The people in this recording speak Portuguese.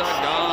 Sagal.